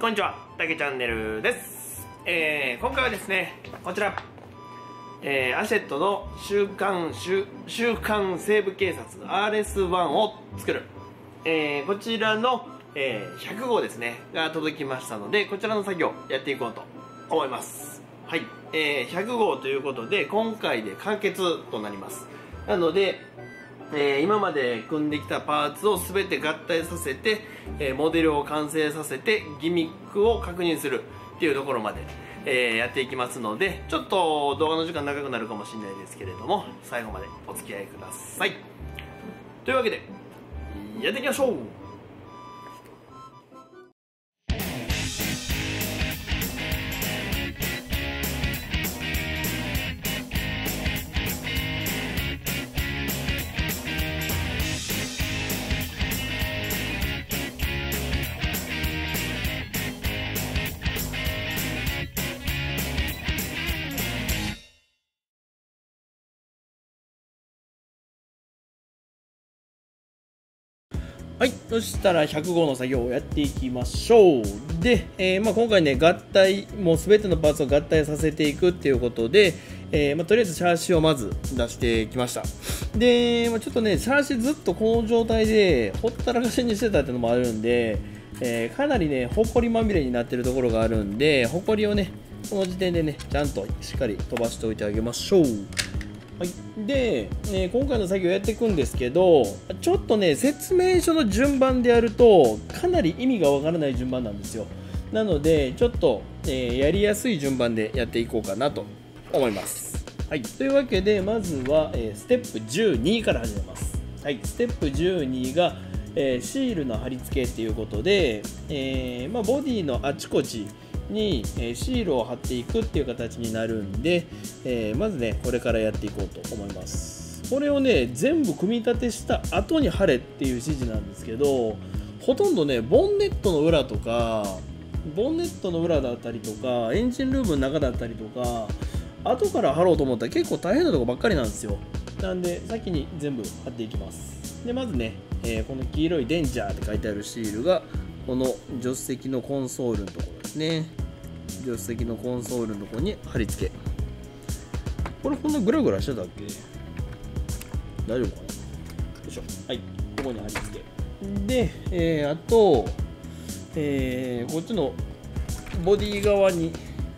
こんにちは、たけチャンネルです。えー、今回はですね、こちら、えー、アシェットの週刊週週刊西部警察 RS1 を作る、えー、こちらの、えー、100号ですね、が届きましたので、こちらの作業やっていこうと思います。はい、えー、100号ということで、今回で完結となります。なので、えー今まで組んできたパーツを全て合体させて、えーモデルを完成させてギミックを確認するっていうところまで、えーやっていきますのでちょっと動画の時間長くなるかもしれないですけれども最後までお付き合いください。というわけでやっていきましょう。はい、そしたら100号の作業をやっていきましょう。で、えーまあ、今回ね、合体、もうすべてのパーツを合体させていくっていうことで、えーまあ、とりあえずシャーシをまず出してきました。で、まあ、ちょっとね、シャーシずっとこの状態でほったらかしにしてたっていうのもあるんで、えーかなりね、ほこりまみれになってるところがあるんで、ほこりをね、この時点でね、ちゃんとしっかり飛ばしておいてあげましょう。はい、で、え今回の作業やっていくんですけどちょっとね説明書の順番でやるとかなり意味がわからない順番なんですよ。なのでちょっと、えーやりやすい順番でやっていこうかなと思います。はい。というわけでまずは、えーステップ12から始めます。はい。ステップ12が、えシールの貼り付けっていうことで、えまあ、ボディのあちこちに、シールを貼っていくっていう形になるんで、えーまずねこれからやっていこうと思います。これをね全部組み立てした後に貼れっていう指示なんですけどほとんどねボンネットの裏とかボンネットの裏だったりとかエンジンルームの中だったりとか後から貼ろうと思ったら結構大変なとこばっかりなんですよ。なんで先に全部貼っていきます。でまずね、えーこの黄色いデンジャーって書いてあるシールがこの助手席のコンソールのところですね。助手席のコンソールのところに貼り付け。これこんなグラグラしてたっけ？大丈夫かな？よいしょ。はい。ここに貼り付け。で、えーあと、えーこっちのボディ側に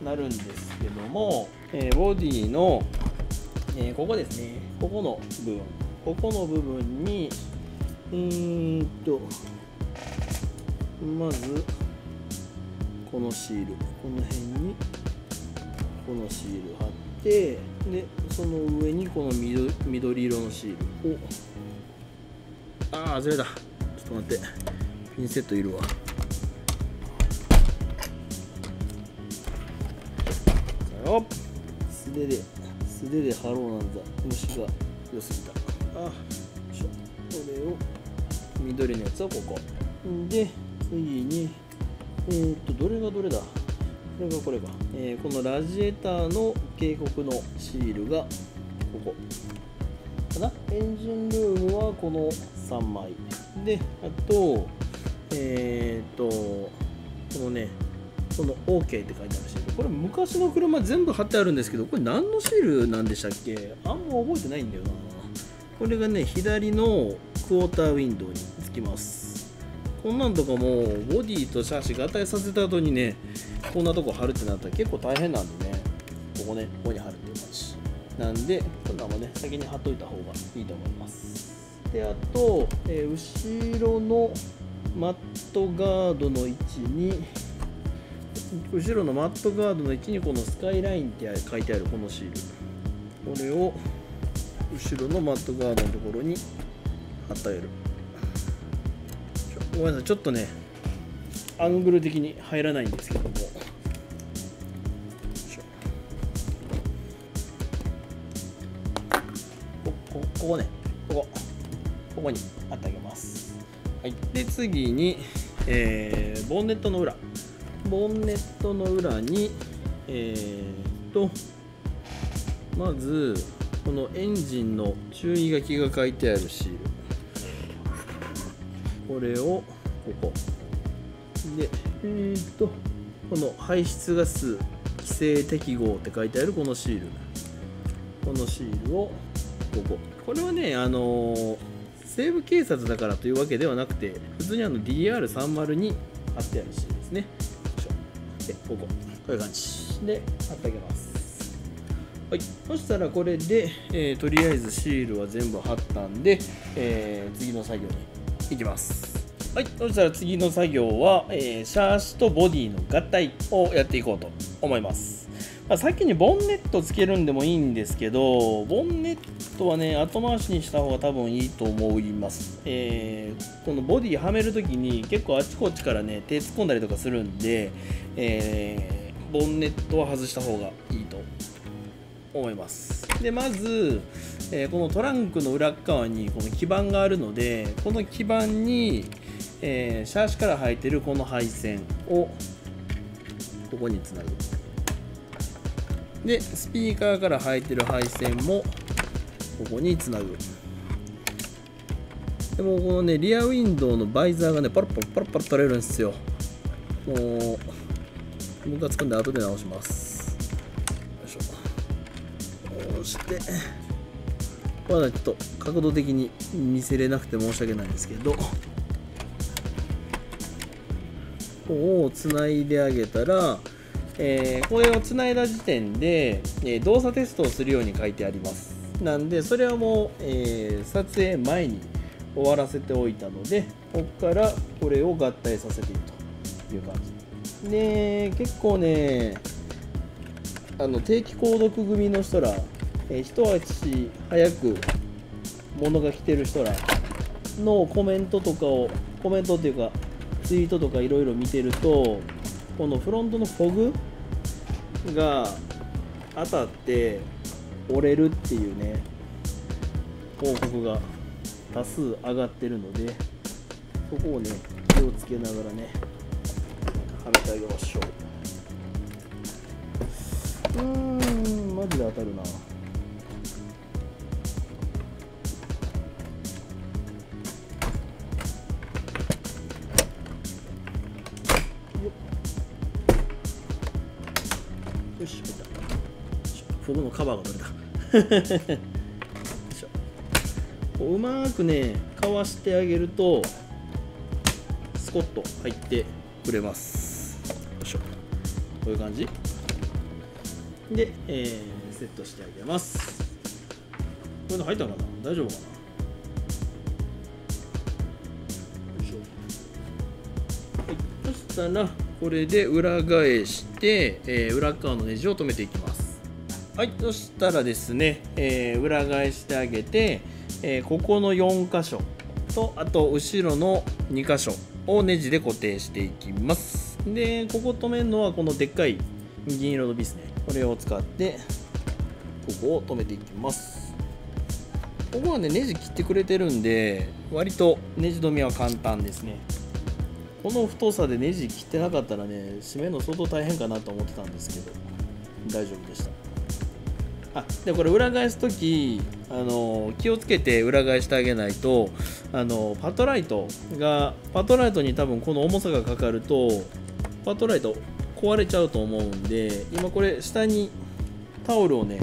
なるんですけども、えーボディの、えーここですね。ここの部分。ここの部分にえーっとまずこのシールこの辺にこのシール貼ってでその上にこの緑緑色のシール。をああずれた。ちょっと待って。ピンセットいるわ。さよ素手で素手で貼ろうなんざ。虫が良すぎた。あよいしょ。これを緑のやつをここ。で次にえー、っとどれがどれだ？これがこれか、えーこのラジエーターの警告のシールがここかな。エンジンルームはこの3枚。であとえー、っとこのねこの OK って書いてあるシール。これ昔の車全部貼ってあるんですけどこれ何のシールなんでしたっけ？あんま覚えてないんだよな。これがね左のクォーターウィンドウにつきます。こんなんとかもボディとシャーシ合体させた後にねこんなとこ貼るってなったら結構大変なんでねここねここに貼るっていう感じなんでこんなんもね先に貼っといた方がいいと思います。であと、えー後ろのマットガードの位置に後ろのマットガードの位置にこのスカイラインって書いてあるこのシール。これを後ろのマットガードのところに貼ってあげるごめんなさいちょっとねアングル的に入らないんですけども。ここここね。ここ。ここに貼ってあげます。はい。で次に、えーボンネットの裏。ボンネットの裏にえー、っとまずこのエンジンの注意書きが書いてあるシールこれをここ。でえー、っとこの排出ガス規制適合って書いてあるこのシール。このシールをここ。これはねあのー、西部警察だからというわけではなくて普通にあの DR30 に貼ってあるシールですね。でここ。こういう感じ。で貼ってあげます。はい、そしたらこれで、えー、とりあえずシールは全部貼ったんで、えー、次の作業に行きますはい、そしたら次の作業は、えー、シャーシとボディの合体をやっていこうと思います。まあ、先にボンネットつけるんでもいいんですけど、ボンネットはね、後回しにした方が多分いいと思います。えー、このボディはめるときに結構あちこちからね、手突っ込んだりとかするんで、えー、ボンネットは外した方がいいと思います。で、まず、えー、このトランクの裏側にこの基板があるので、この基板に、えー、シャーシから生えてるこの配線をここにつなぐ。でスピーカーから生えてる配線もここにつなぐ。でもこのねリアウィンドウのバイザーがねパロパロパロパロ取れるんですよ。もうムカつくんで後で直します。よいしょ。こうして。まだちょっと角度的に見せれなくて申し訳ないんですけど。方をつないであげたら、えー、これをつないだ時点で、えー、動作テストをするように書いてあります。なんでそれはもう、えー、撮影前に終わらせておいたのでここからこれを合体させていくという感じ。で結構ねあの定期購読組の人ら、えー、一足早く物が来てる人らのコメントとかをコメントっていうかツイートとかいろいろ見てるとこのフロントのフォグが当たって折れるっていうね報告が多数上がってるのでそこをね気をつけながらねはめてあげましょう。うーんマジで当たるな。カバーが取れた。よいしょうまくね、かわしてあげると、スコッと入ってくれます。よいしょ。こういう感じ。で、えー、セットしてあげます。これの入ったかな？大丈夫かな？そしたらこれで裏返して、えー、裏側のネジを止めていきますはいそしたらですね、えー、裏返してあげて、えー、ここの4箇所とあと後ろの2箇所をネジで固定していきます。でここ止めるのはこのでっかい銀色のビスね。これを使ってここを止めていきます。ここはねネジ切ってくれてるんで割とネジ止めは簡単ですね。この太さでネジ切ってなかったらね締めの相当大変かなと思ってたんですけど大丈夫でした。あ でこれ裏返す時あの気をつけて裏返してあげないとあのパトライトがパトライトに多分この重さがかかるとパトライト壊れちゃうと思うんで今これ下にタオルをね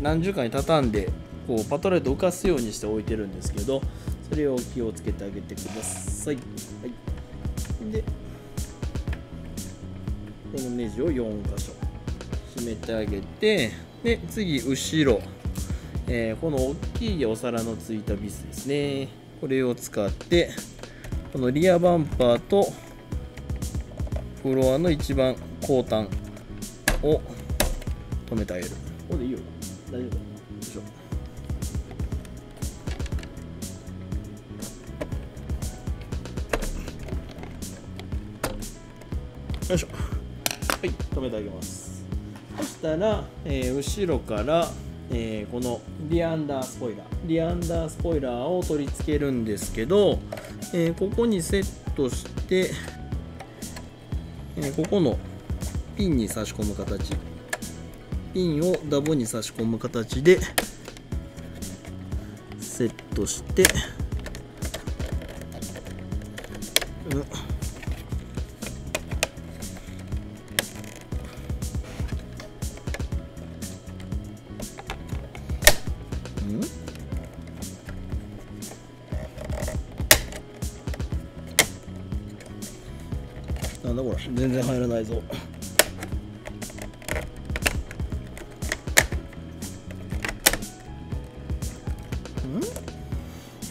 何十回に畳んでこうパトライト浮かすようにして置いてるんですけどそれを気をつけてあげてください、はい。でこのネジを4箇所締めてあげてで次後ろ、えー、この大きいお皿のついたビスですね。これを使ってこのリアバンパーとフロアの一番後端を止めてあげる。ここでいいよ。大丈夫。よいしょ。よいしょ。はい止めてあげます。そしたら、えー、後ろから、えー、このリアンダースポイラーリアンダースポイラーを取り付けるんですけど、えー、ここにセットして、えここのピンに差し込む形。ピンをダボに差し込む形でセットして、うんなんだこれ。全然入らないぞ。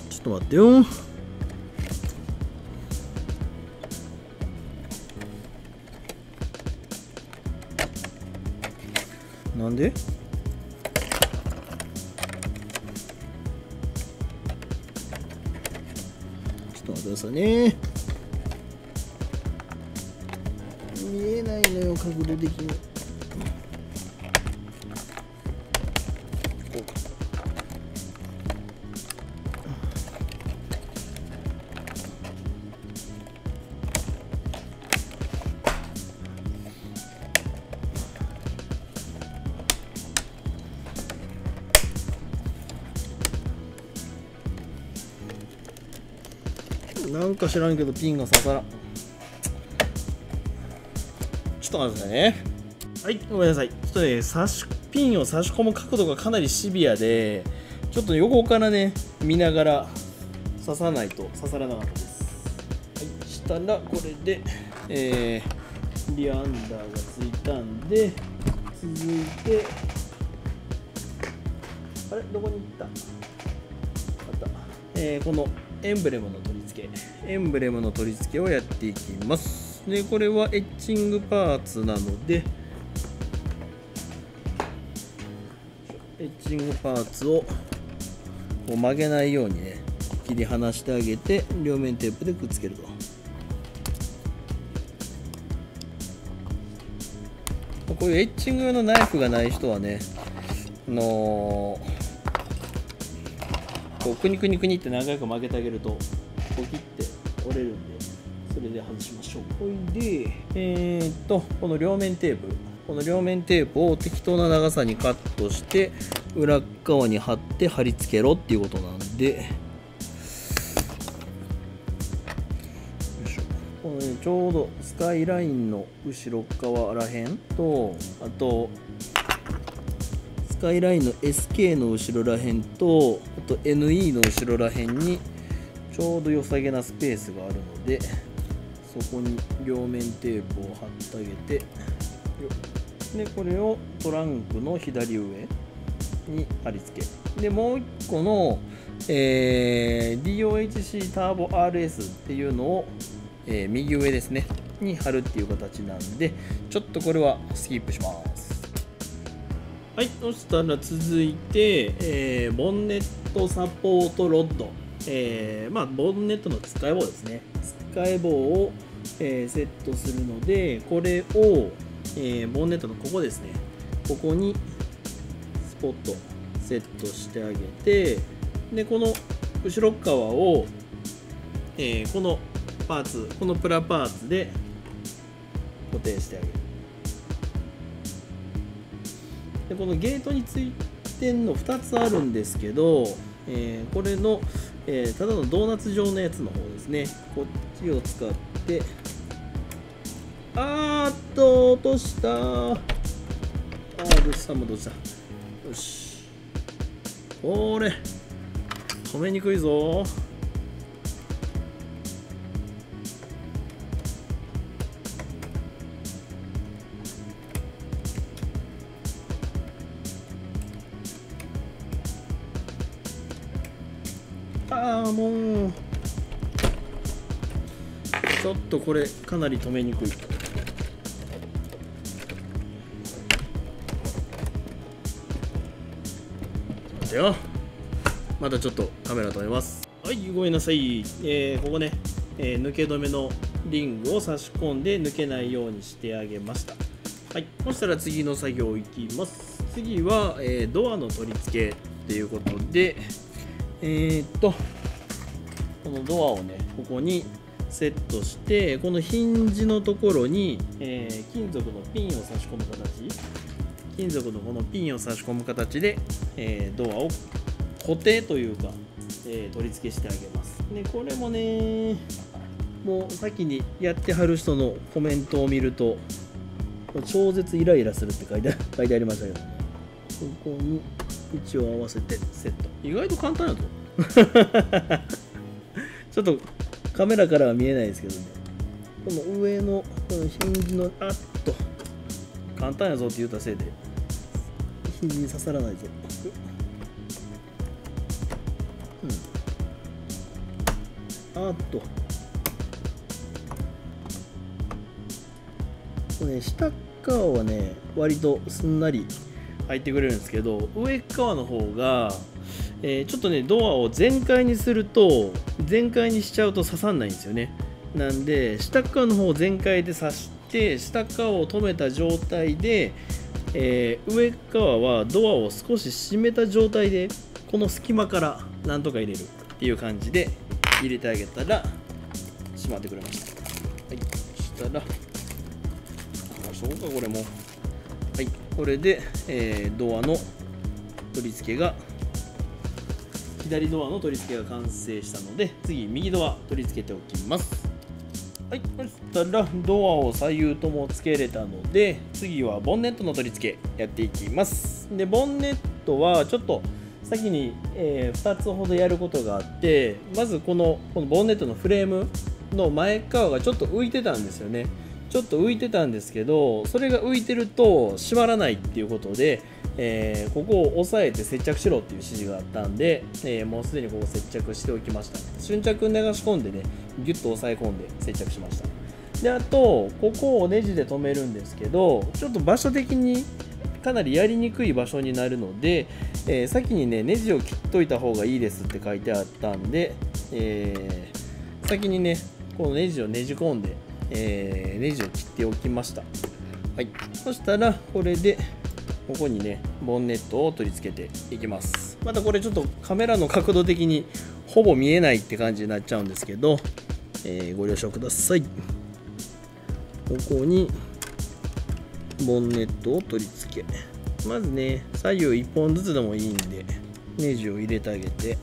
ちょっと待ってよ。なんで？ちょっと待ってくださいね。のよ隠れ的になんか知らんけどピンが刺さらん。っと待ってくださいね。はいごめんなさい。ちょっとね差しピンを差し込む角度がかなりシビアでちょっと横からね見ながら刺さないと刺さらなかったです。はいしたらこれでえー、リアアンダーがついたんで続いてあれ？どこに行った？あった、えーこのエンブレムの取り付け。エンブレムの取り付けをやっていきます。でこれはエッチングパーツなのでエッチングパーツをこう曲げないようにね切り離してあげて両面テープでくっつけると。こういうエッチング用のナイフがない人はねあのーこうくにくにくにって何回か曲げてあげるとこう切って折れるんで。れで外しましょう。ほいでえー、っとこの両面テープこの両面テープを適当な長さにカットして裏側に貼って貼り付けろっていうことなんで。このねちょうどスカイラインの後ろ側らへんとあとスカイラインの SK の後ろらへんとあと NE の後ろらへんにちょうど良さげなスペースがあるのでそこに両面テープを貼ってあげてでこれをトランクの左上に貼り付け。でもう1個の、えー DOHC ターボ RS っていうのを、えー右上ですねに貼るっていう形なんでちょっとこれはスキップします。はい、そしたら続いて、えーボンネットサポートロッド、えーまあ、ボンネットの使い棒ですね。使い棒を、えーセットするのでこれを、えーボンネットのここですね。ここにスポットセットしてあげてでこの後ろ側を、えーこのパーツこのプラパーツで固定してあげる。でこのゲートについてんの2つあるんですけど、えーこれの、えーただのドーナツ状のやつの方ですね。こっちを使ってあーっと落とした。あーどうした？もどうした？よし。これ。止めにくいぞ。ああもう。ちょっとこれかなり止めにくい。待てよまたちょっとカメラ止めます。はいごめんなさい、えーここね、えー抜け止めのリングを差し込んで抜けないようにしてあげました。はい。そしたら次の作業いきます。次は、えードアの取り付けっていうことでえーっとこのドアをねここにセットしてこのヒンジのところに、えー金属のピンを差し込む形。金属のこのピンを差し込む形で、えードアを固定というか、えー取り付けしてあげます。でこれもねもう先にやってはる人のコメントを見ると超絶イライラするって書いて 書いてありましたけど。ねここに位置を合わせてセット。意外と簡単やぞ。ちょっとカメラからは見えないですけどね。この上のこのヒンジのあっと。簡単やぞって言ったせいで。ヒンジに刺さらないぞ。うん。あっと。これね下側はね割とすんなり入ってくれるんですけど上側の方が、えー、ちょっとねドアを全開にすると全開にしちゃうと刺さんないんですよね。なんで下側の方を全開で刺して下側を止めた状態で、えー、上側はドアを少し閉めた状態でこの隙間からなんとか入れるっていう感じで入れてあげたら閉まってくれました。はい。そしたらそうかこれも。はい。これで、えー、ドアの取り付けが左ドアの取り付けが完成したので次右ドア取り付けておきます。はいそしたらドアを左右とも付けれたので次はボンネットの取り付けやっていきます。でボンネットはちょっと先に、えー、2つほどやることがあってまずこのこのボンネットのフレームの前側がちょっと浮いてたんですよね。ちょっと浮いてたんですけどそれが浮いてると閉まらないっていうことで、えー、ここを押さえて接着しろっていう指示があったんで、えー、もうすでにここ接着しておきました。瞬着流し込んでねギュッと押さえ込んで接着しました。であとここをネジで留めるんですけどちょっと場所的にかなりやりにくい場所になるので、えー、先にねネジを切っといた方がいいですって書いてあったんで、えー、先にねこのネジをねじ込んでえー、ネジを切っておきました。はい、そしたらこれでここにねボンネットを取り付けていきます。またこれちょっとカメラの角度的にほぼ見えないって感じになっちゃうんですけど、えー、ご了承ください。ここにボンネットを取り付け。まずね左右1本ずつでもいいんでネジを入れてあげて。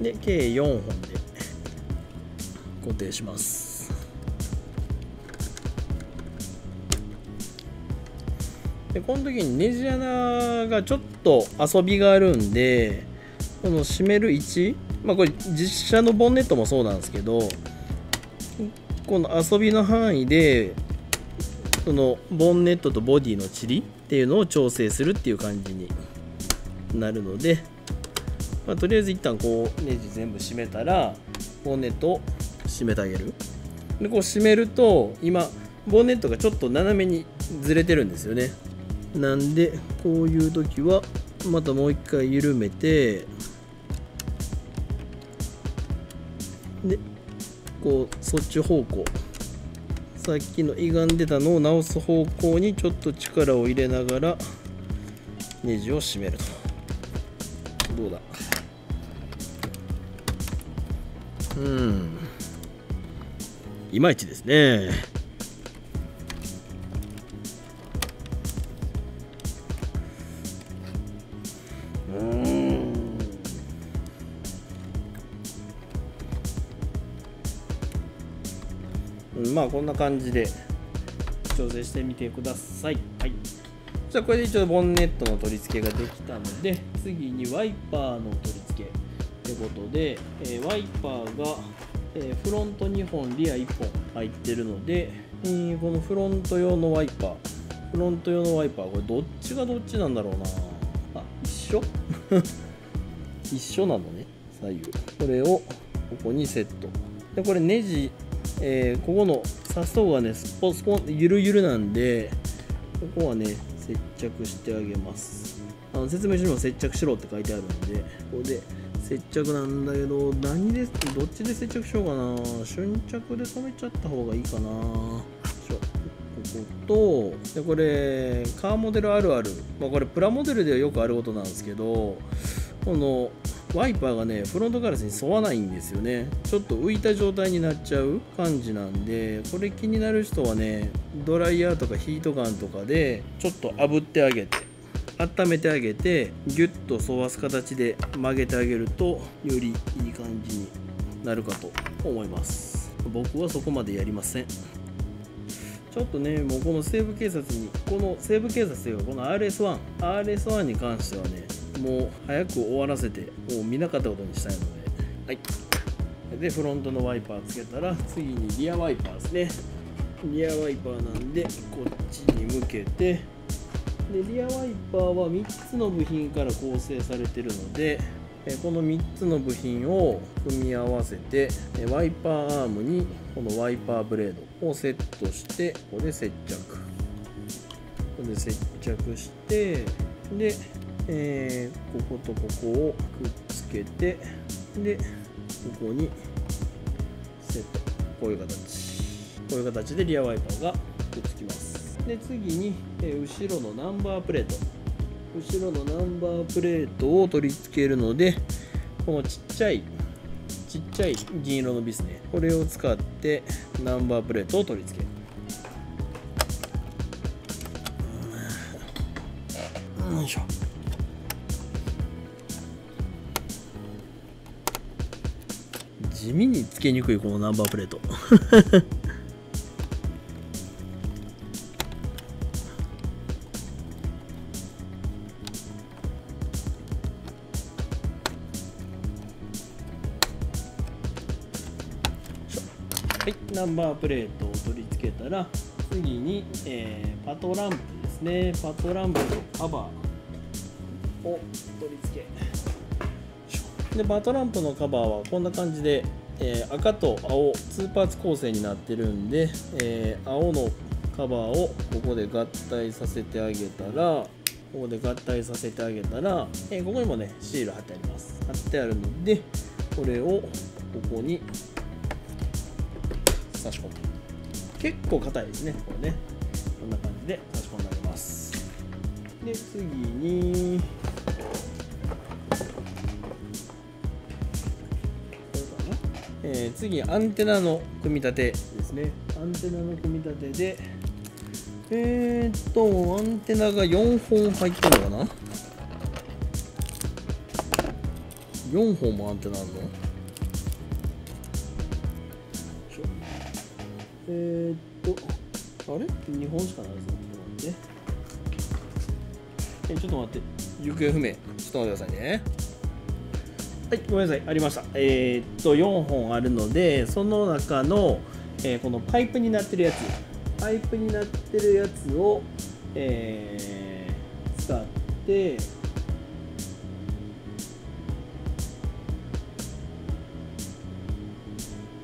で計4本で固定します。でこの時にネジ穴がちょっと遊びがあるんでこの締める位置まあこれ実写のボンネットもそうなんですけどこの遊びの範囲でそのボンネットとボディのチリっていうのを調整するっていう感じになるので、まあ、とりあえず一旦こうネジ全部締めたらボンネットを締めてあげる。でこう締めると今ボンネットがちょっと斜めにずれてるんですよね。なんでこういう時はまたもう一回緩めてでこうそっち方向。さっきの歪んでたのを直す方向にちょっと力を入れながらネジを締めると。どうだ？うん。いまいちですね。まあこんな感じで調整してみてください。はい。じゃあこれで一応ボンネットの取り付けができたので次にワイパーの取り付けということで、えー、ワイパーがえー、フロント2本リア1本入ってるので、えー、このフロント用のワイパーフロント用のワイパーこれどっちがどっちなんだろうなあ一緒？一緒なのね左右これをここにセットでこれネジ、えー、ここの刺す方がねスポスポンゆるゆるなんでここはね接着してあげます。あの説明書にも接着しろって書いてあるんでここで接着なんだけど何でどっちで接着しようかな。瞬着で留めちゃった方がいいかな。こことでこれカーモデルあるある、まあ、これプラモデルではよくあることなんですけどこのワイパーがねフロントガラスに沿わないんですよね。ちょっと浮いた状態になっちゃう感じなんでこれ気になる人はねドライヤーとかヒートガンとかでちょっと炙ってあげて温めてあげてギュッと沿わす形で曲げてあげるとよりいい感じになるかと思います。僕はそこまでやりません。ちょっとねもうこの西部警察にこの西部警察というかこの RS1RS1 RS1 に関してはねもう早く終わらせてもう見なかったことにしたいので。はい。でフロントのワイパーつけたら次にリアワイパーですね。リアワイパーなんでこっちに向けて。でリアワイパーは3つの部品から構成されてるのでこの3つの部品を組み合わせてワイパーアームにこのワイパーブレードをセットしてここで接着。ここで接着してで、えー、こことここをくっつけてでここにセット。こういう形。こういう形でリアワイパーがくっつきます。で次に、え後ろのナンバープレート。後ろのナンバープレートを取り付けるのでこのちっちゃいちっちゃい銀色のビスね。これを使ってナンバープレートを取り付ける。よいしょ。地味につけにくいこのナンバープレート。はい、ナンバープレートを取り付けたら次に、えー、パトランプですね。パトランプのカバーを取り付け。でパトランプのカバーはこんな感じで、えー、赤と青2パーツ構成になってるんで、えー、青のカバーをここで合体させてあげたらここで合体させてあげたら、えここにもねシール貼ってあります。貼ってあるのでこれをここに差し込む。結構硬いですねこれね。こんな感じで差し込んであげます。で次にえー、次アンテナの組み立てですねアンテナの組み立てでえー、っとアンテナが4本入ってるのかな？4本もアンテナあるの？えー、っと、あれ ?2 本しかないですね。ちょっと待って。え、ちょっと待って。行方不明。ちょっと待ってくださいね。はい、ごめんなさい。ありました。えー、っと、4本あるので、その中の、えー、このパイプになってるやつ。パイプになってるやつを、えー、使って、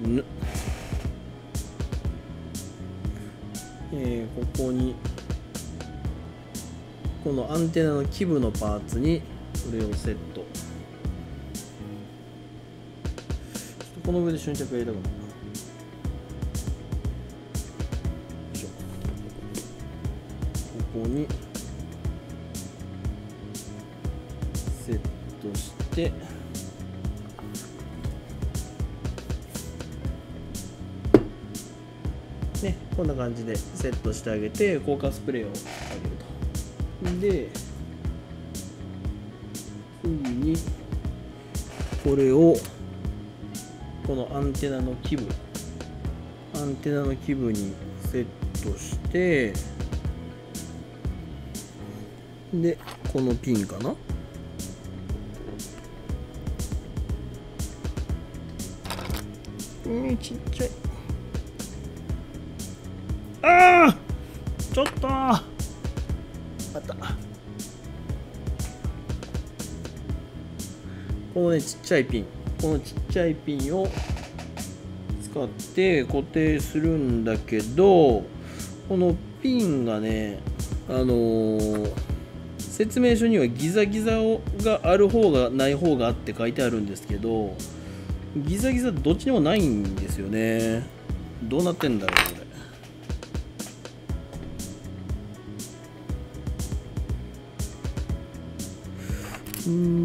ぬえー、ここにこのアンテナの基部のパーツにこれをセットこの上で瞬着やりたくな。いここにセットしてね、こんな感じでセットしてあげて硬化スプレーをあげると。で次にこれをこのアンテナの基部アンテナの基部にセットしてでこのピンかな？うんちっちゃい。ああちょっと！あった。このねちっちゃいピンこのちっちゃいピンを使って固定するんだけどこのピンがねあのー、説明書にはギザギザがある方がない方があって書いてあるんですけどギザギザどっちにもないんですよね。どうなってんだろうこれ。うん。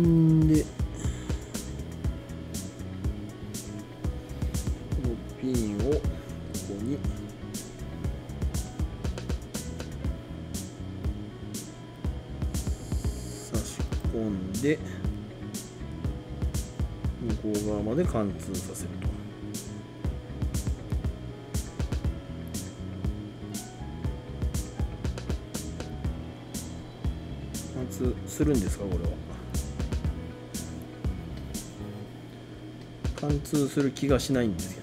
向こう側まで貫通させると。貫通するんですかこれは貫貫通する気がしないんです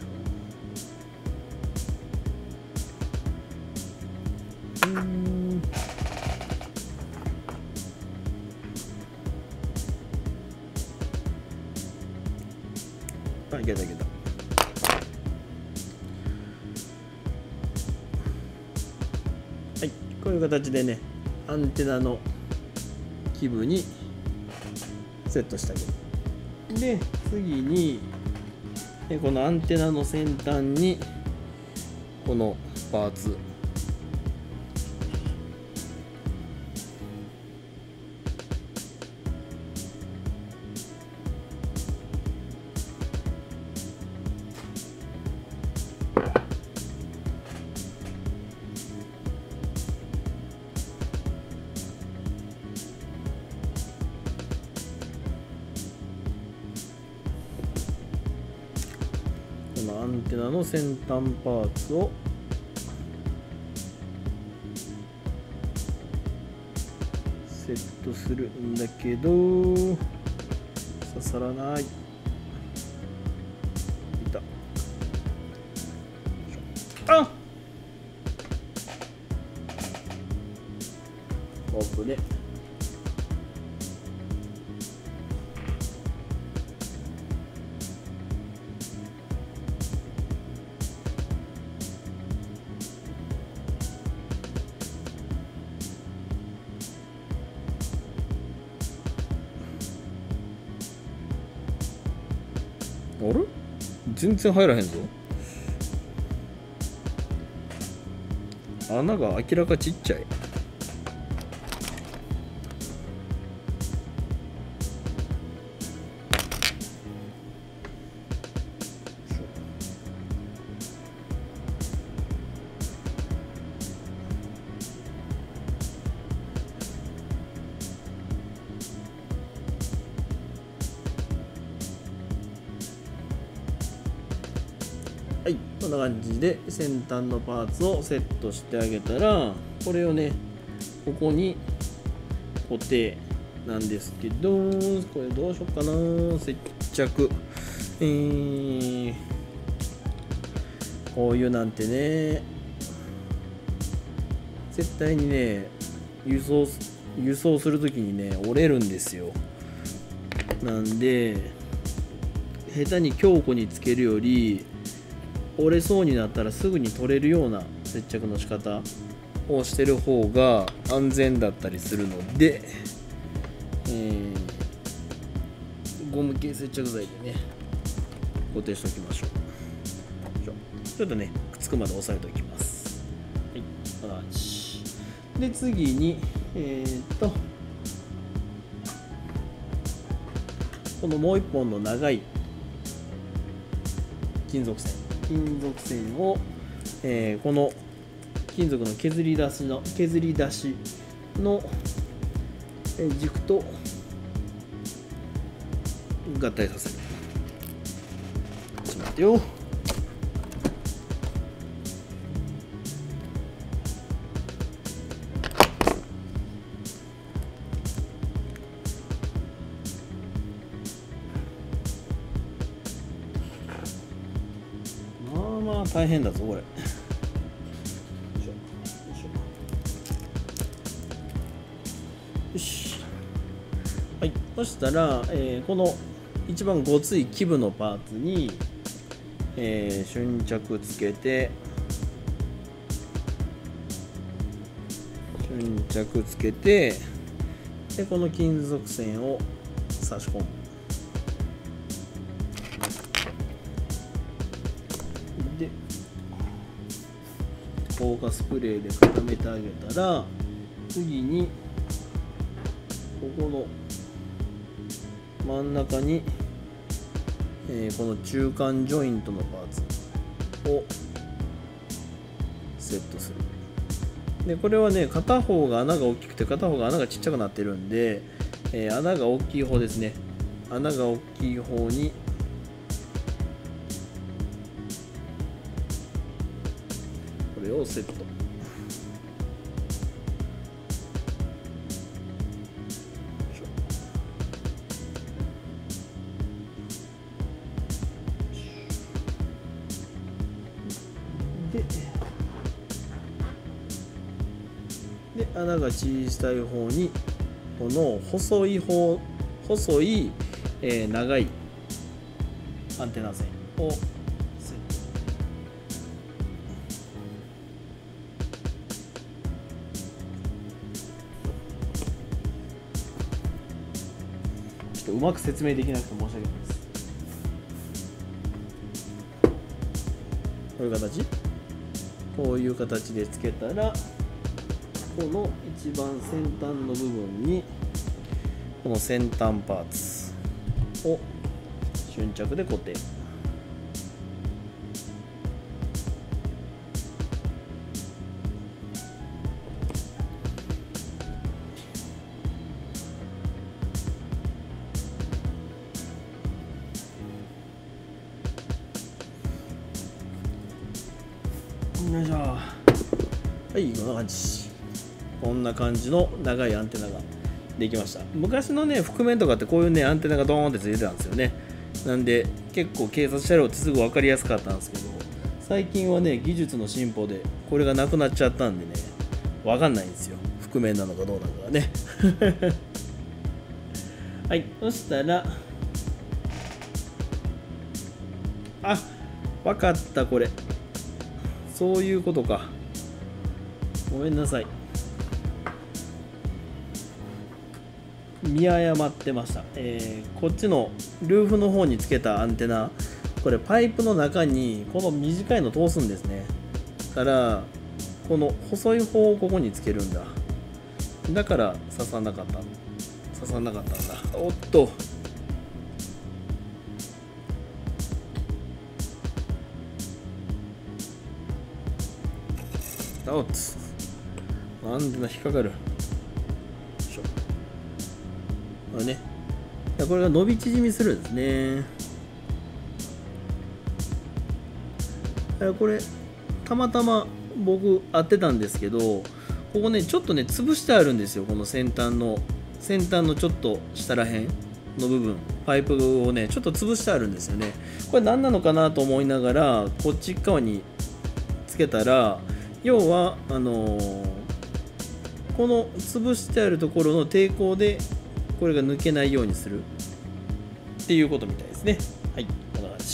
形でねアンテナの基部にセットしてあげるで次にこのアンテナの先端にこのパーツ。のアンテナの先端パーツをセットするんだけど刺さらない。全然入らへんぞ。穴が明らかちっちゃい。感じで先端のパーツをセットしてあげたらこれをねここに固定なんですけどこれどうしようかな接着。えー、こういうなんてね絶対にね輸送輸送するときにね折れるんですよ。なんで下手に強固につけるより折れそうになったらすぐに取れるような接着の仕方をしてる方が安全だったりするので、えーゴム系接着剤でね固定しておきましょう。ちょっとねくっつくまで押さえておきます。はい。こんな感じで次にえー、っとこのもう一本の長い金属線。金属線を、えーこの金属の削り出しの削り出しの、えー軸と合体させる。ちょっと待ってよ。大変だぞこれ。よしはい。そしたら、えーこの一番ごつい基部のパーツに、えー瞬着つけて瞬着つけてでこの金属線を差し込む。硬化スプレーで固めてあげたら次にここの真ん中に、えーこの中間ジョイントのパーツをセットする。でこれはね片方が穴が大きくて片方が穴がちっちゃくなってるんで、えー穴が大きい方ですね。穴が大きい方にをセット。でで穴が小さい方にこの細い方細い、えー、長いアンテナ線をちょっとうまく説明できなくて申し訳ないです。こういう形？こういう形でつけたらこの一番先端の部分にこの先端パーツを瞬着で固定。じこんな感じの長いアンテナができました。昔のね覆面とかってこういうねアンテナがドーンってついてたんですよね。なんで結構警察車両ってすぐ分かりやすかったんですけど最近はね技術の進歩でこれがなくなっちゃったんでね分かんないんですよ。覆面なのかどうなのかね。はいそしたらあ分かったこれ。そういうことか。ごめんなさい。見誤ってました、えー、こっちのルーフの方につけたアンテナ。これパイプの中にこの短いの通すんですね。からこの細い方をここにつけるんだ。だから刺さなかった。刺さなかったんだ。おっと。アウトアンテナ引っかかる。これねこれが伸び縮みするんですね。これたまたま僕合ってたんですけどここねちょっとね潰してあるんですよこの先端の先端のちょっと下らへんの部分。パイプをねちょっと潰してあるんですよね。これ何なのかなと思いながらこっち側につけたら要はあのー、この潰してあるところの抵抗でこれが抜けないようにする。っていうことみたいですね。はいこんな感じ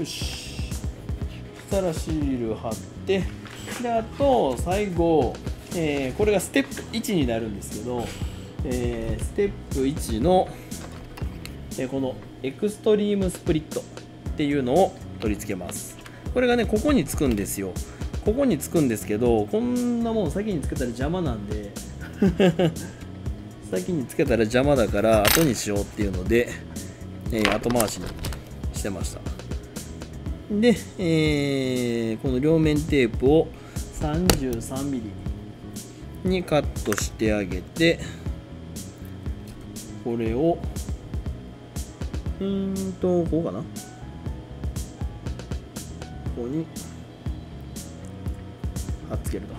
よし。そしたらシール貼って。であと最後、えー、これがステップ1になるんですけど、えー、ステップ1の、えー、このエクストリームスプリットっていうのを取り付けます。これがねここにつくんですよ。ここにつくんですけどこんなもん先につけたら邪魔なんで 先につけたら邪魔だから後にしようっていうので、えー、後回しにしてました。で、えー、この両面テープを 33mm にカットしてあげてこれをうんとこうかな？ここにつけると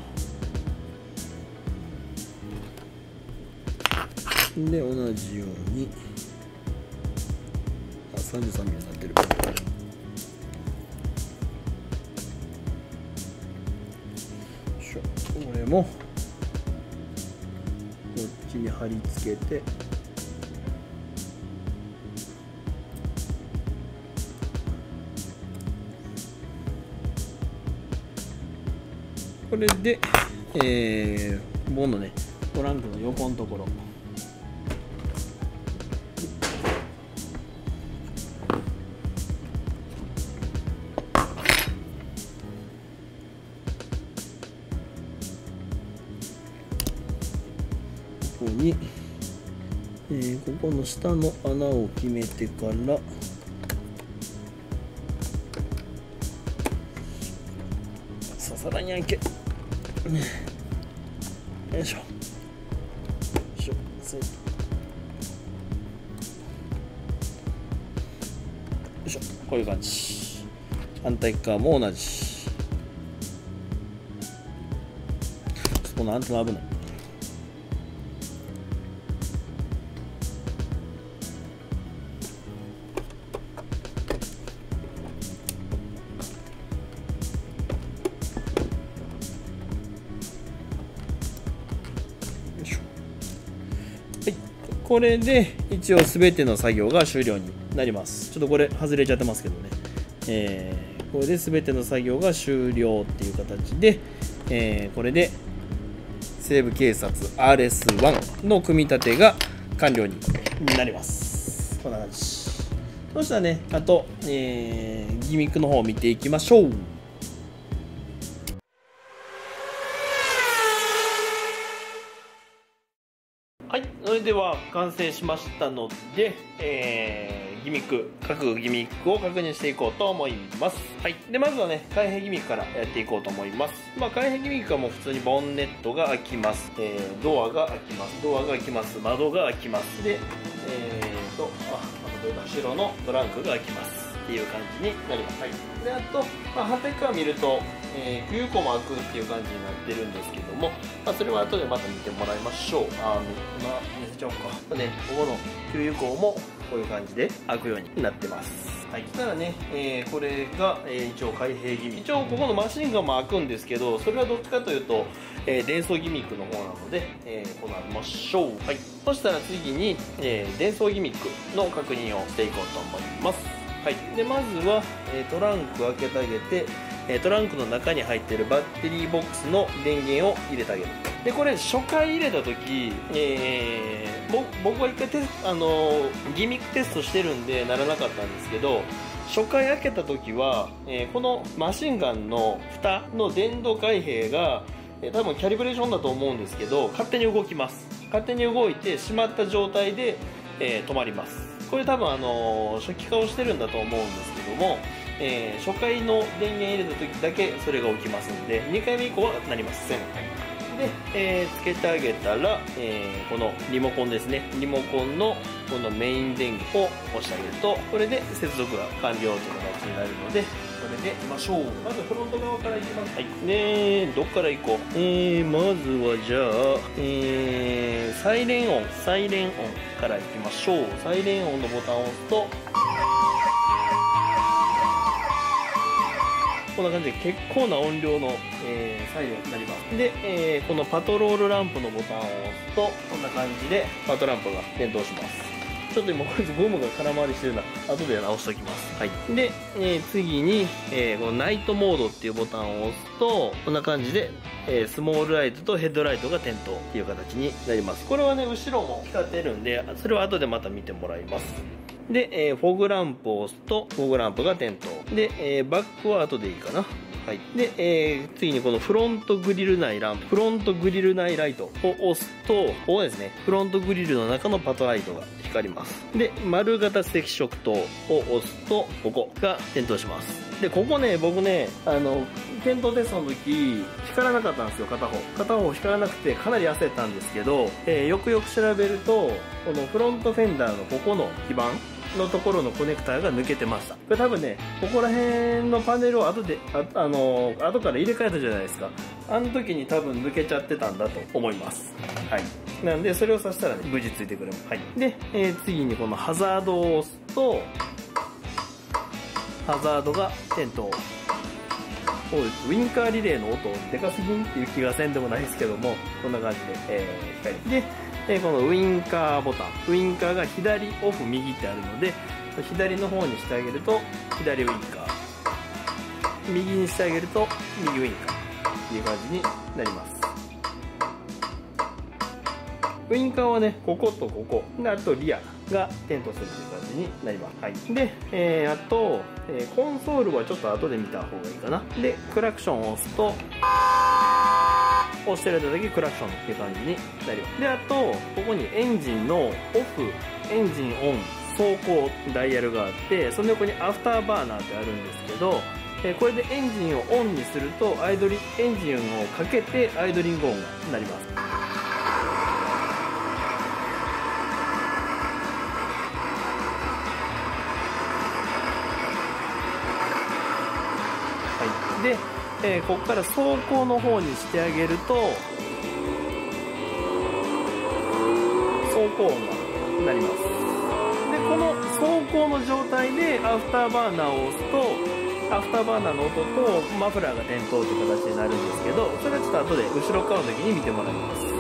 で同じようにあ33ミリになってる。これもこっちに貼り付けて。れで、えー、ボンのねトランクの横のところ。ここに、えー、ここの下の穴を決めてからささらにあけ。よいしょ。よいしょ。よいしょ。こういう感じ。反対側も同じ。このアンテナ危ない。これで一応全ての作業が終了になります。ちょっとこれ外れちゃってますけどね、えー、これで全ての作業が終了っていう形で、えー、これで西部警察 RS1 の組み立てが完了になります。こんな感じ。そしたらねあと、えー、ギミックの方を見ていきましょう。では完成しましたので、えー、ギミック各ギミックを確認していこうと思います。はい。でまずはね開閉ギミックからやっていこうと思います。まあ開閉ギミックはもう普通にボンネットが開きます、えー、ドアが開きます。ドアが開きます。窓が開きます。でえーとあ後ろのトランクが開きます。っていう感じになります、はい、であと、まあ、ハテクを見ると、えー、9個も開くっていう感じになってるんですけども、まあ、それは後でまた見てもらいましょう。あ今見せちゃおうか。ねここの給油口もこういう感じで開くようになってます。はい、たらね、えー、これが、えー、一応開閉ギミック。一応ここのマシンガンも開くんですけどそれはどっちかというと、えー、伝送ギミックの方なので、えー、行いましょう、はい、そしたら次に、えー、伝送ギミックの確認をしていこうと思います。はい、でまずは、えトランク開けてあげて、えトランクの中に入っているバッテリーボックスの電源を入れてあげる。でこれ初回入れた時、えー、僕は一回テあのギミックテストしてるんでならなかったんですけど初回開けた時は、えー、このマシンガンの蓋の電動開閉が、えー、多分キャリブレーションだと思うんですけど勝手に動きます。勝手に動いてしまった状態で、え止まります。これ多分あの初期化をしてるんだと思うんですけども、えー、初回の電源入れた時だけそれが起きますので2回目以降はなりません、で、えー、つけてあげたら、えー、このリモコンですね。リモコンのこのメイン電源を押してあげるとこれで接続が完了という形になるのでこれでましょう。まずフロント側からいきます。はい。ねどっから行こう。えー、まずはじゃあえー、サイレン音。サイレン音からいきましょう。サイレン音のボタンを押すとこんな感じで結構な音量の、えー、サイレンになります。で、えー、このパトロールランプのボタンを押すとこんな感じでパトランプが点灯します。ちょっと今こいつゴムが空回りしてるな。後で直しときます。はい。で、えー、次に、えー、このナイトモードっていうボタンを押すとこんな感じで、えー、スモールライトとヘッドライトが点灯っていう形になります。これはね後ろも光ってるんでそれは後でまた見てもらいますで、えー、フォグランプを押すとフォグランプが点灯。で、えー、バックは後でいいかな。はい、で、えー、次にこのフロントグリル内ランプ。フロントグリル内ライトを押すとここですね。フロントグリルの中のパトライトが光ります。で丸型赤色灯を押すとここが点灯します。でここね僕ねあの検討テストの時光らなかったんですよ片方。片方光らなくてかなり焦ったんですけど、えー、よくよく調べるとこのフロントフェンダーのここの基板のところのコネクターが抜けてましたこれ多分ねここら辺のパネルを後でああの後から入れ替えたじゃないですか。あの時に多分抜けちゃってたんだと思います。はい。なんでそれをさしたら、ね、無事ついてくれます、はい、で、えー、次にこのハザードを押すとハザードが点灯。ウィンカーリレーの音でかすぎんっていう気がせんでもないですけどもこんな感じで、えー、光ででこのウインカーボタン。ウインカーが左オフ右ってあるので左の方にしてあげると左ウインカー。右にしてあげると右ウインカー。っていう感じになります。ウインカーはねこことここ。であとリアが点灯するという感じになります、はい、で、えー、あと、えー、コンソールはちょっと後で見た方がいいかな。でクラクションを押すと押してるだけクラクションっていう感じになります。であとここにエンジンのオフエンジンオン走行ダイヤルがあってその横にアフターバーナーってあるんですけどこれでエンジンをオンにするとアイドリエンジンをかけてアイドリング音が鳴ります。えー、ここから走行の方にしてあげると走行音が鳴ります。でこの走行の状態でアフターバーナーを押すとアフターバーナーの音とマフラーが点灯という形になるんですけどそれはちょっと後で後ろ側の時に見てもらいます。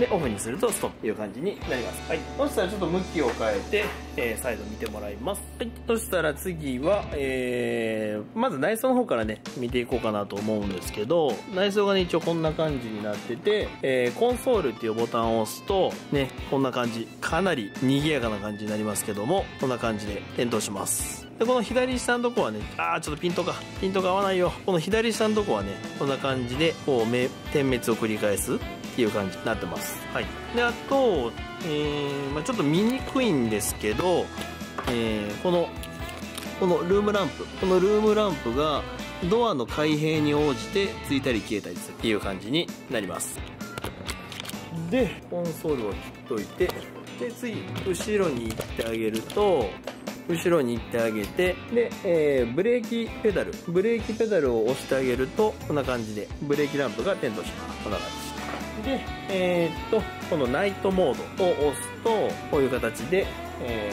でオフにするとストップという感じになります。はい。そしたらちょっと向きを変えて、えー、再度見てもらいます。はい。そしたら次は、えー、まず内装の方からね見ていこうかなと思うんですけど内装がね一応こんな感じになってて、えー、コンソールっていうボタンを押すとねこんな感じ。かなり賑やかな感じになりますけどもこんな感じで点灯します。でこの左下のとこはねあーちょっとピントがピントが合わないよ。この左下のとこはねこんな感じでこう点滅を繰り返すっていう感じになってます。はい。であと、えーまあ、ちょっと見にくいんですけど、えー、このこのルームランプこのルームランプがドアの開閉に応じてついたり消えたりするっていう感じになります。でコンソールを切っといてで次後ろに行ってあげると後ろに行ってあげてで、えー、ブレーキペダルブレーキペダルを押してあげるとこんな感じでブレーキランプが点灯します。こんな感じでえー、っとこのナイトモードを押すとこういう形で、え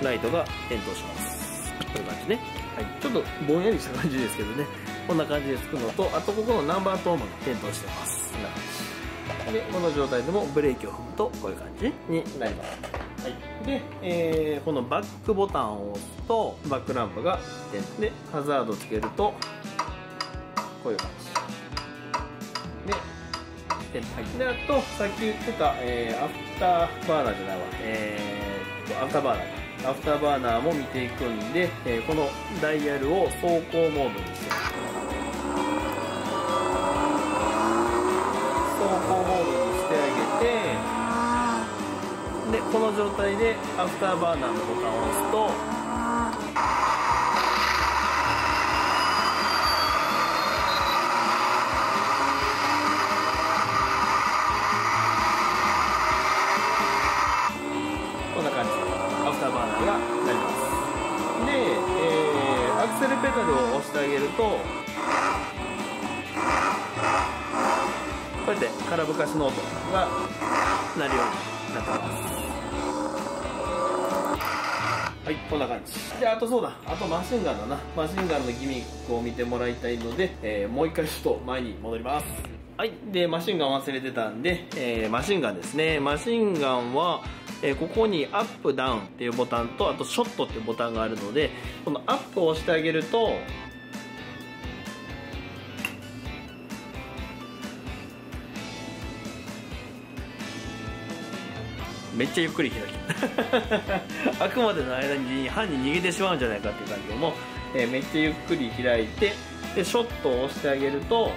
ー、ライトが点灯します。こういう感じね、はい、ちょっとぼんやりした感じですけどね。こんな感じでつくのとあとここのナンバートーンも点灯してます。こんな感じでこの状態でもブレーキを踏むとこういう感じになります。はい、で、えー、このバックボタンを押すとバックランプが点でハザードつけるとこういう感じ。で点はい、であとさっき言ってた、えー、アフターバーナーじゃないわ。えー、アフターバーナー。アフターバーナーも見ていくんで、えー、このダイヤルを走行モードにして走行モードにしてあげてでこの状態でアフターバーナーのボタンを押すと空ぶかしの音が鳴るようになってます。はいこんな感じ。であとそうだ。あとマシンガンだな。マシンガンのギミックを見てもらいたいので、えー、もう一回ちょっと前に戻ります。はい。でマシンガン忘れてたんで、えー、マシンガンですね。マシンガンはえ、ここにアップダウンっていうボタンとあとショットっていうボタンがあるのでこのアップを押してあげるとめっちゃゆっくり開き あくまでの間に犯人逃げてしまうんじゃないかっていう感じも、えー、めっちゃゆっくり開いてでショットを押してあげると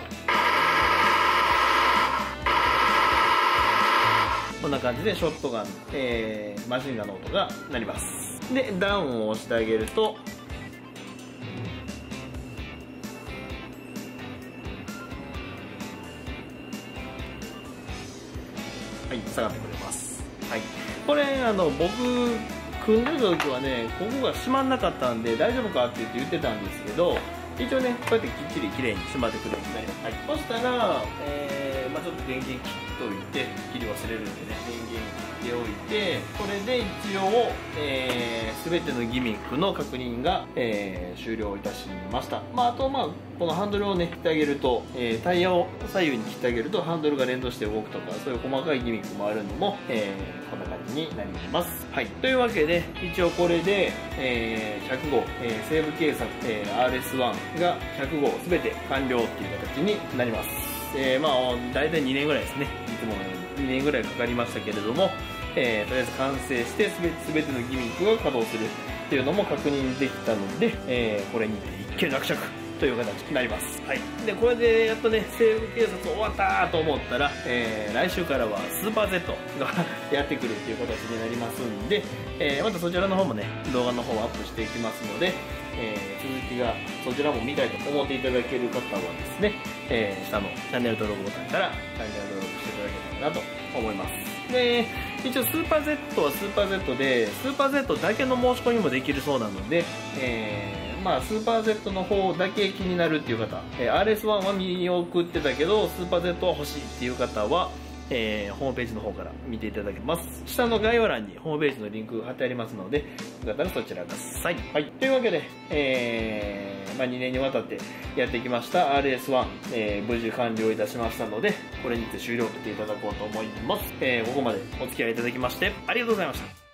こんな感じでショットガン、えー、マシンガンの音が鳴ります。でダウンを押してあげるとはい下がってくれはい、これあの僕組んでた時はねここが閉まんなかったんで大丈夫かって言って言ってたんですけど一応ねこうやってきっちりきれいに閉まってくれるんで、はい、そしたら、えー、ちょっと電源切っといて切り忘れるんでね電源切っておいてこれで一応、えー、全てのギミックの確認が、えー、終了いたしました、まあ、あとまあこのハンドルをね切ってあげると、えー、タイヤを左右に切ってあげるとハンドルが連動して動くとかそういう細かいギミックもあるのも、えー、こんな感じになります。はい。というわけで一応これで、えー、100号、えー、西部警察、えー、RS1 が100号全て完了っていう形になります。えー、まあ大体2年ぐらいですねいつものように2年ぐらいかかりましたけれどもえー、とりあえず完成してすべてのギミックが稼働するっていうのも確認できたので、えー、これにて一件落着という形になります。はい。で、これでやっとね、西部警察終わったと思ったら、えー、来週からはスーパー Z が やってくるっていう形になりますんで、えー、またそちらの方もね、動画の方をアップしていきますので、えー、続きがそちらも見たいと思っていただける方はですね、えー、下のチャンネル登録ボタンからチャンネル登録していただけたらなと思います。で、一応スーパー Z はスーパー Z で、スーパー Z だけの申し込みもできるそうなので、えー、まあ、スーパー Z の方だけ気になるっていう方、えー、RS1 は見送ってたけど、スーパー Z は欲しいっていう方は、えー、ホームページの方から見ていただけます。下の概要欄にホームページのリンク貼ってありますので、よかったらそちらください。はい。というわけで、えー、まあ、2年にわたってやってきました RS1、えー無事完了いたしましたのでこれにて終了としていただこうと思います、えーここまでお付き合いいただきましてありがとうございました